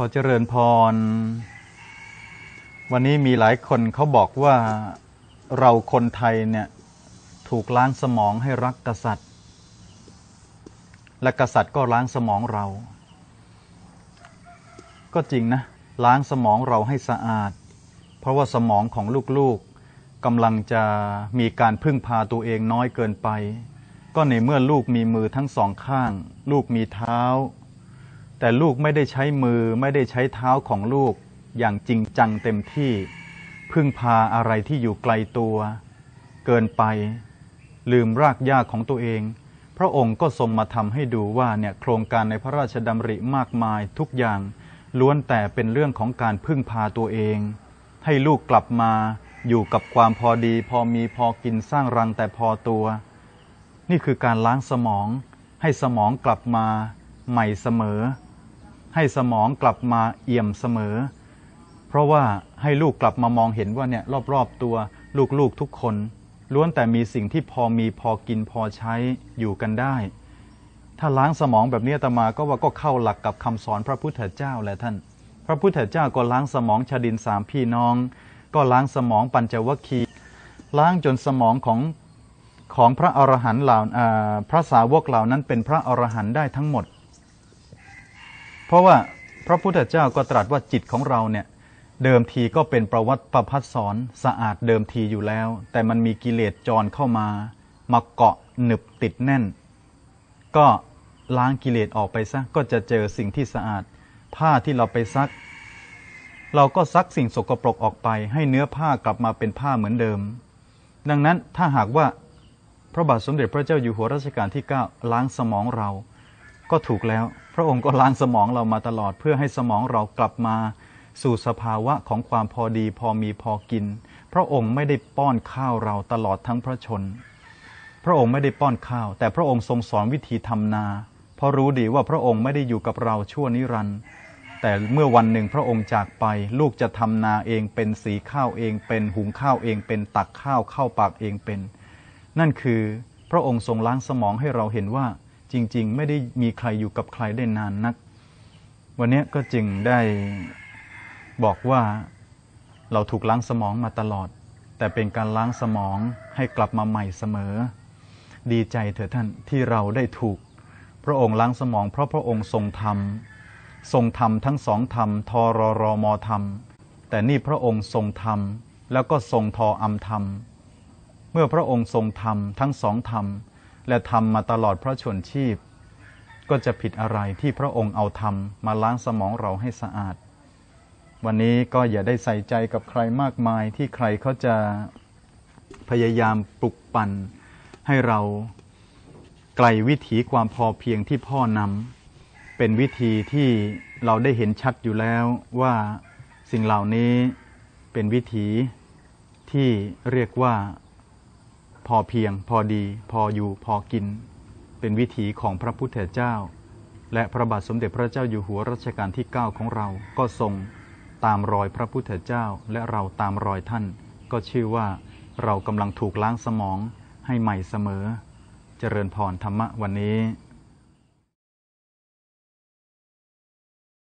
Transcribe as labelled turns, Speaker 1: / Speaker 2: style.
Speaker 1: ขอเจริญพร วันนี้มีหลายคนเขาบอกว่าเราคนไทยเนี่ยถูกล้างสมองให้รักกษัตริย์ และกษัตริย์ก็ล้างสมองเรา ก็จริงนะ ล้างสมองเราให้สะอาด เพราะว่าสมองของลูกๆกำลังจะมีการพึ่งพาตัวเองน้อยเกินไป ก็ในเมื่อลูกมีมือทั้งสองข้าง ลูกมีเท้า แต่ลูกไม่ได้ใช้มือไม่ได้ใช้เท้าของลูกอย่างจริงจังเต็มที่ พึ่งพาอะไรที่อยู่ไกลตัว เกินไป ลืมรากหญ้าของตัวเอง พระองค์ก็ทรงมาทำให้ดูว่าเนี่ยโครงการในพระราชดำริมากมายทุกอย่างล้วนแต่เป็นเรื่องของการพึ่งพาตัวเอง ให้ลูกกลับมาอยู่กับความพอดี พอมีพอกินสร้างรังแต่พอตัว นี่คือการล้างสมอง ให้สมองกลับมาใหม่เสมอ ให้สมองกลับมาเอี่ยมเสมอ เพราะว่าให้ลูกกลับมามองเห็นว่าเนี่ยรอบๆตัวลูกๆทุกคน ล้วนแต่มีสิ่งที่พอมีพอกินพอใช้อยู่กันได้ ถ้าล้างสมองแบบนี้ตมาก็ว่าก็เข้าหลักกับคำสอนพระพุทธเจ้าแหละท่าน พระพุทธเจ้าก็ล้างสมองชาดินสามพี่น้อง ก็ล้างสมองปัญจวัคคีย์ล้างจนสมองของของพระอรหันต์เหล่าพระสาวกเหล่านั้นเป็นพระอรหันต์ได้ทั้งหมด เพราะว่าพระพุทธเจ้าก็ตรัสว่าจิตของเราเนี่ยเดิมทีก็เป็นประวัติประพัดสอนสะอาดเดิมทีอยู่แล้ว แต่มันมีกิเลสจรเข้ามา มาเกาะหนึบติดแน่น ก็ล้างกิเลสออกไปซะก็จะเจอสิ่งที่สะอาด ผ้าที่เราไปซัก เราก็ซักสิ่งสกปรกออกไป ให้เนื้อผ้ากลับมาเป็นผ้าเหมือนเดิม ดังนั้นถ้าหากว่าพระบาทสมเด็จพระเจ้าอยู่หัวรัชกาลที่ 9 ล้างสมองเราก็ถูกแล้ว พระองค์ก็ล้างสมองเรามาตลอด เพื่อให้สมองเรากลับมาสู่สภาวะของความพอดีพอมีพอกิน พระองค์ไม่ได้ป้อนข้าวเราตลอดทั้งพระชน พระองค์ไม่ได้ป้อนข้าว แต่พระองค์ทรงสอนวิธีทำนา เพราะรู้ดีว่าพระองค์ไม่ได้อยู่กับเราชั่วนิรันดร์แต่เมื่อวันหนึ่งพระองค์จากไป ลูกจะทำนาเองเป็นสีข้าวเองเป็นหุงข้าวเองเป็นตักข้าวเข้าปากเองเป็น นั่นคือพระองค์ทรงล้างสมองให้เราเห็นว่า จริง ๆ ไม่ได้มีใครอยู่กับใครได้นานนัก วันนี้ก็จึงได้บอกว่าเราถูกล้างสมองมาตลอด แต่เป็นการล้างสมองให้กลับมาใหม่เสมอ ดีใจเถอะท่านที่เราได้ถูก พระองค์ล้างสมอง เพราะพระองค์ทรงธรรม ทรงธรรมทั้งสองธรรมทอรอรอมอธรรม แต่นี่พระองค์ทรงธรรม แล้วก็ทรงทออัมธรรม เมื่อพระองค์ทรงธรรมทั้งสองธรรม และธรรมมาตลอดพระชนชีพ ก็จะผิดอะไรที่พระองค์เอาธรรมมาล้างสมองเราให้สะอาด วันนี้ก็อย่าได้ใส่ใจกับใครมากมายที่ใครเขาจะพยายามปลุกปั่นให้เราไกลวิถีความพอเพียงที่พ่อนำเป็นวิธีที่เราได้เห็นชัดอยู่แล้วว่าสิ่งเหล่านี้เป็นวิถีที่เรียกว่า พอเพียง พอดี พออยู่พอกิน เป็นวิถีของพระพุทธเจ้า และพระบาทสมเด็จพระเจ้าอยู่หัวรัชกาลที่ 9 ของเราก็ทรงตามรอยพระพุทธเจ้าและเราตามรอยท่าน ก็ชื่อว่าเรากำลังถูกล้างสมองให้ใหม่เสมอ เจริญพรธรรมะวันนี้